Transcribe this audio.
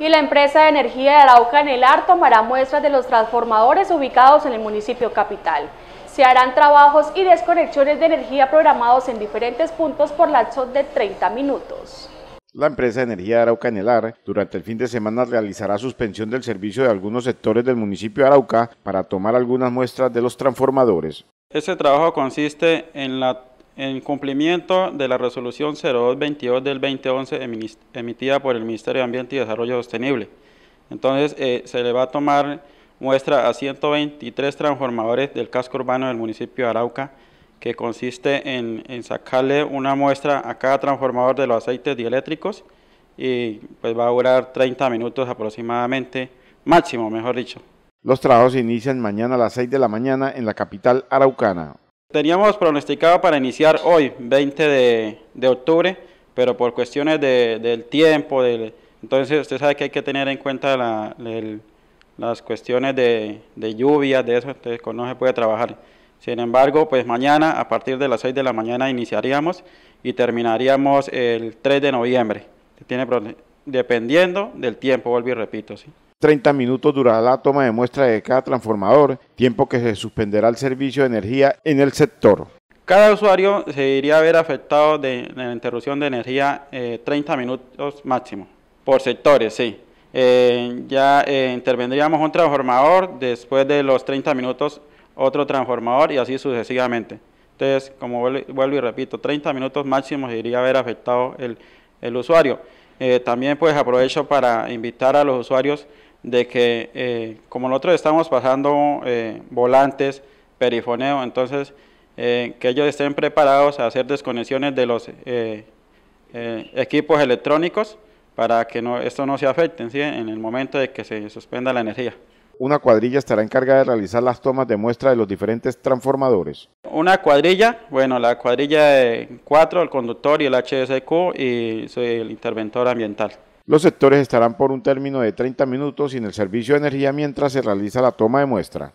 y la empresa de energía de Arauca en el AR tomará muestras de los transformadores ubicados en el municipio capital. Se harán trabajos y desconexiones de energía programados en diferentes puntos por lapsos de 30 minutos. La empresa de energía de Arauca en el AR durante el fin de semana realizará suspensión del servicio de algunos sectores del municipio de Arauca para tomar algunas muestras de los transformadores. Este trabajo consiste en la en cumplimiento de la resolución 0222 del 2011 emitida por el Ministerio de Ambiente y Desarrollo Sostenible. Entonces eh, se le va a tomar muestra a 123 transformadores del casco urbano del municipio de Arauca, que consiste en, sacarle una muestra a cada transformador de los aceites dieléctricos y pues va a durar 30 minutos aproximadamente, máximo mejor dicho. Los trabajos inician mañana a las 6 de la mañana en la capital araucana. Teníamos pronosticado para iniciar hoy, 20 de, octubre, pero por cuestiones del tiempo, entonces usted sabe que hay que tener en cuenta las cuestiones de, lluvia, de eso, entonces no se puede trabajar. Sin embargo, pues mañana a partir de las 6 de la mañana iniciaríamos y terminaríamos el 3 de noviembre, tiene, dependiendo del tiempo, vuelvo y repito. ¿sí? 30 minutos durará la toma de muestra de cada transformador, tiempo que se suspenderá el servicio de energía en el sector. Cada usuario se iría a ver afectado de, la interrupción de energía 30 eh, minutos máximo, por sectores, sí. Eh, ya eh, intervendríamos un transformador, después de los 30 minutos otro transformador y así sucesivamente. Entonces, como vuelvo, y repito, 30 minutos máximo se iría a ver afectado el, el usuario. También pues aprovecho para invitar a los usuarios de que eh, como nosotros estamos pasando eh, volantes, perifoneo, entonces eh, que ellos estén preparados a hacer desconexiones de los equipos electrónicos para que no, esto no se afecte en el momento de que se suspenda la energía. Una cuadrilla estará encargada de realizar las tomas de muestra de los diferentes transformadores. Una cuadrilla, bueno, la cuadrilla de cuatro, el conductor y el HSQ y el interventor ambiental. Los sectores estarán por un término de 30 minutos sin el servicio de energía mientras se realiza la toma de muestra.